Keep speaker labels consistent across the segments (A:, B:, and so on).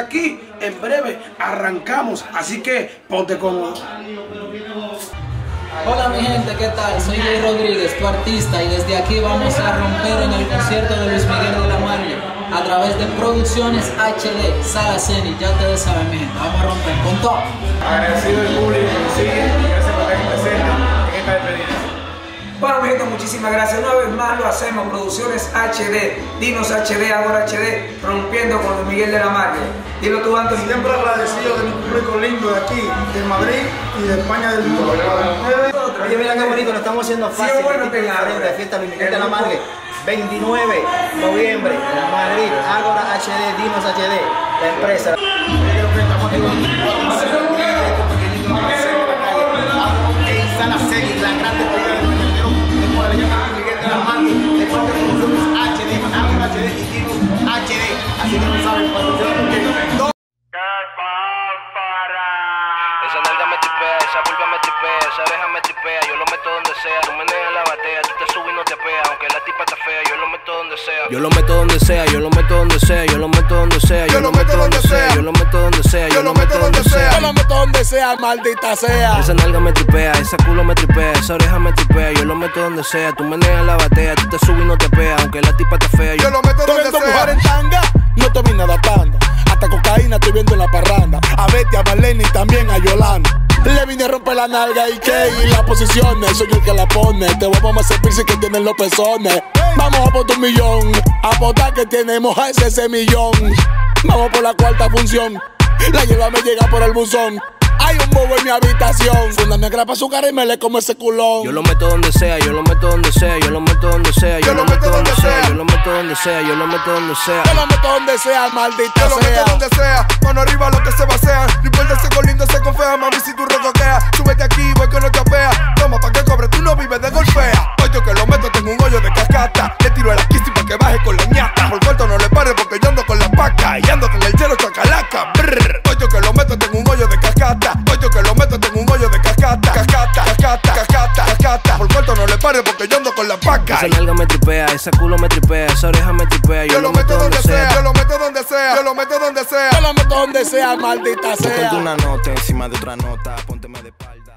A: aquí. En breve arrancamos, así que ponte cómodo.
B: Hola mi gente, ¿qué tal? Soy Luis Rodríguez, tu artista, y desde aquí vamos a romper en el concierto de Luis Miguel de la Marley a través de Producciones HD, Sala Ceni, ya ustedes saben mi gente, vamos a romper con todo.
C: Agradecido del público que nos sigue y gracias por estar presente en esta despedida.
D: Bueno, mi gente, muchísimas gracias. Una vez más lo hacemos, Producciones HD, Dinos HD, ahora HD, rompiendo con Luis Miguel de la Marley. Dilo tú, Anthony.
E: Siempre agradecido de mi público lindo de aquí, de Madrid y de España del mundo.
F: Oye, mira qué bonito, lo estamos haciendo
D: Sí,
F: fácil.
D: bueno,
F: Este
D: te la-
F: fiesta Luis Miguel de la Margue. 29 de noviembre, Madrid, Ágora HD, Dinos HD, la empresa.
G: Tipa está fea, yo lo meto donde sea. Yo lo meto donde sea, yo lo meto donde sea, yo lo meto donde sea, yo lo meto donde sea, yo lo meto donde sea, yo lo meto donde sea.
A: Yo lo meto donde sea, maldita sea.
G: Esa nalga me tripea, esa culo me tripea, esa oreja me tripea, yo lo meto donde sea, tú meneas la batea, tú te subes y no te pea, aunque la tipa está fea, yo lo meto
A: Estoy viendo mujer en tanga, no estoy viendo nada tanda. Hasta cocaína estoy viendo en la parranda. A Betty, a Marlene y también a Yolanda. Le vine a romper la nalga y que y las posiciones, soy el que la pone. Te vamos a hacer piercing que tienen los pezones. Vamos a por un millón, a apostar que tenemos a ese, ese millón. Vamos por la cuarta función, la lleva me llega por el buzón. Hay un bobo en mi habitación, funda negra pa' su cara y me le como ese culón.
G: Yo lo meto donde sea, yo lo meto donde sea, yo lo meto donde sea, yo lo meto donde sea, yo lo meto donde sea, yo lo meto donde sea.
A: Yo lo meto donde sea, maldita
H: Yo lo
A: sea.
H: meto donde sea, mano arriba lo que se basea. No importa si con lindo se confea, mami, si tú rocoqueas. Súbete aquí, voy que no te apea.
G: Esa nalga me tripea, esa culo me tripea, esa oreja me tripea, yo,
H: Yo lo meto donde sea, yo lo meto donde sea, yo lo meto donde sea.
A: Yo lo meto donde sea, maldita sea.
G: una nota encima de otra nota, pónteme de espalda.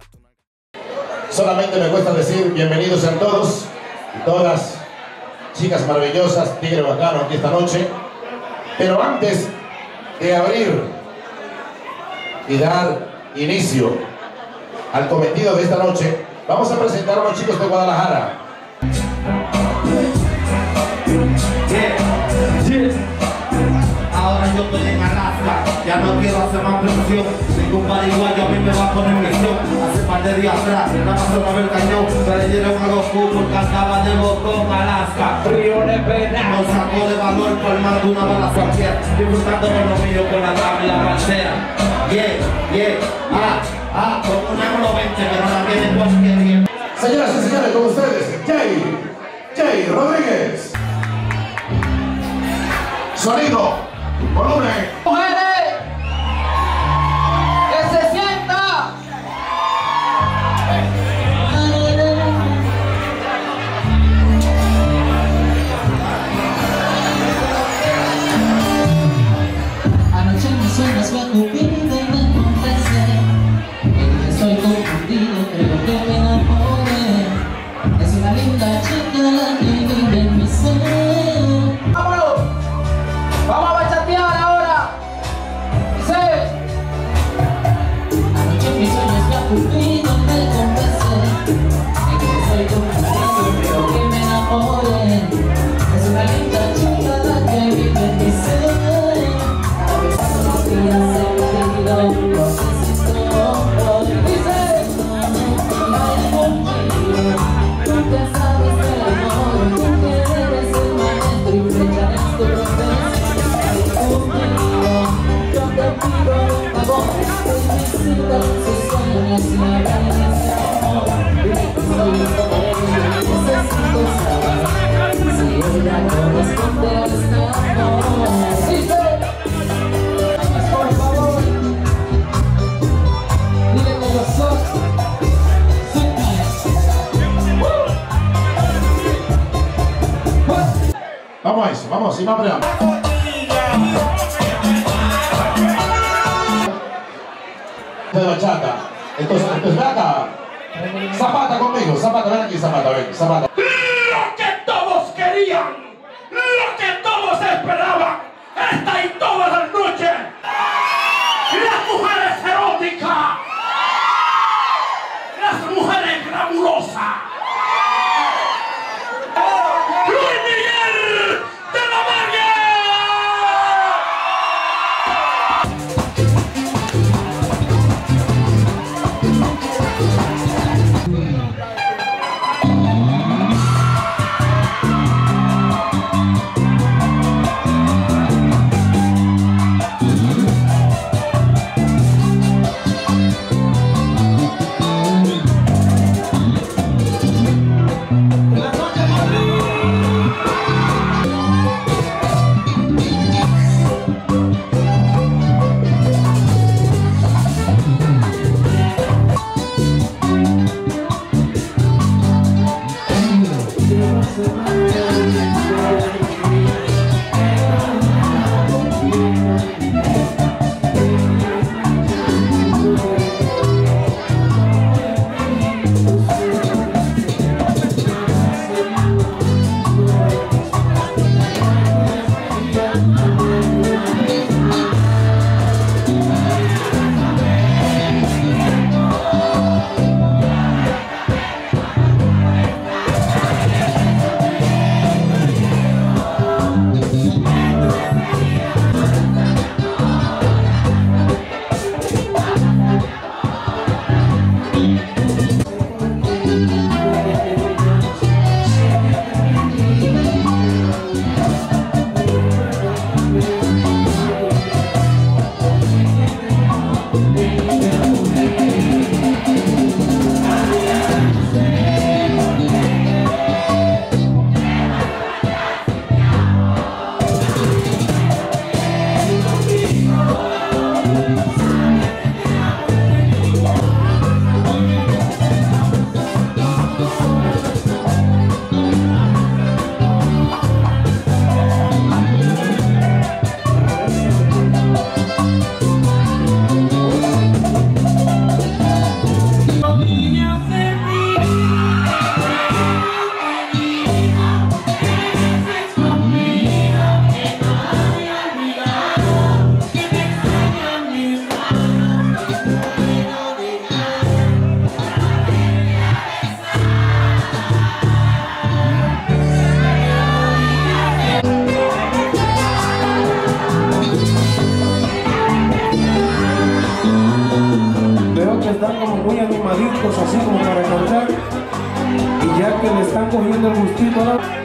I: Solamente me cuesta decir bienvenidos sean todos y todas, chicas maravillosas, tigre bacano aquí esta noche. Pero antes de abrir y dar inicio al cometido de esta noche, vamos a presentar a unos chicos de Guadalajara.
J: Ya no quiero hacer más presión. Ningún pariguayo a mí me va a poner misión. Hace par de días atrás, nada más sonaba el cañón. Me leyeron a Goku porque andaba de botón Alaska. Frío de pena, nos sacó de valor por más de una bala cualquiera. Disfrutando con los míos con la dama y la balsera. Yeah, yeah, ah, ah, con una Euro 20, pero la tiene cualquier día.
I: Señoras y señores, con ustedes, Jay, Jay Rodríguez. Sonido, volumen.
B: Vamos a
I: eso, vamos, sin más
K: de bachata. Entonces, entonces ven acá. Zapata conmigo, Zapata, ven aquí, Zapata, ven, Zapata.
L: Así como para cantar. Y ya que le están cogiendo el gustito a la...